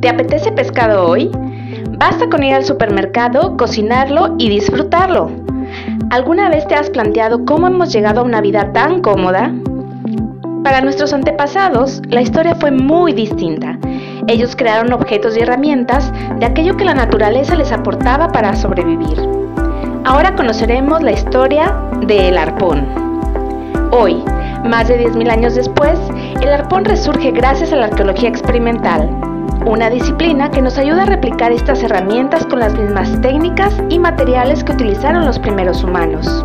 ¿Te apetece pescado hoy? Basta con ir al supermercado, cocinarlo y disfrutarlo. ¿Alguna vez te has planteado cómo hemos llegado a una vida tan cómoda? Para nuestros antepasados, la historia fue muy distinta. Ellos crearon objetos y herramientas de aquello que la naturaleza les aportaba para sobrevivir. Ahora conoceremos la historia del arpón. Hoy, más de 10.000 años después, el arpón resurge gracias a la arqueología experimental, una disciplina que nos ayuda a replicar estas herramientas con las mismas técnicas y materiales que utilizaron los primeros humanos.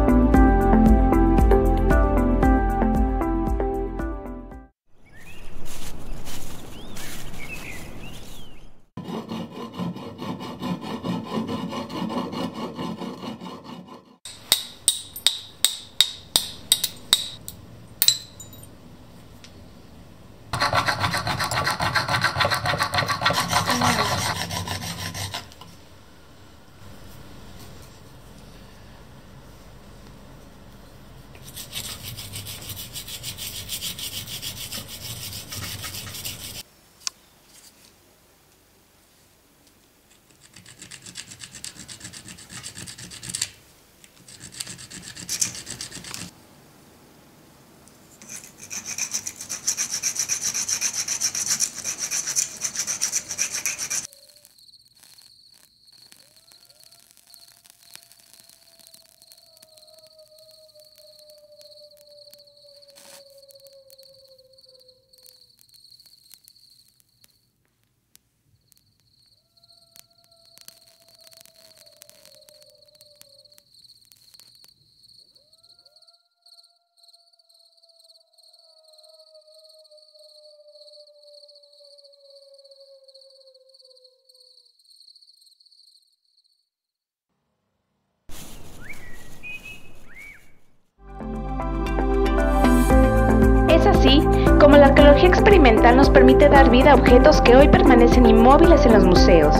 Así como la arqueología experimental nos permite dar vida a objetos que hoy permanecen inmóviles en los museos.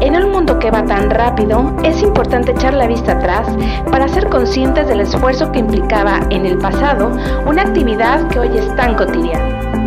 En un mundo que va tan rápido, es importante echar la vista atrás para ser conscientes del esfuerzo que implicaba en el pasado una actividad que hoy es tan cotidiana.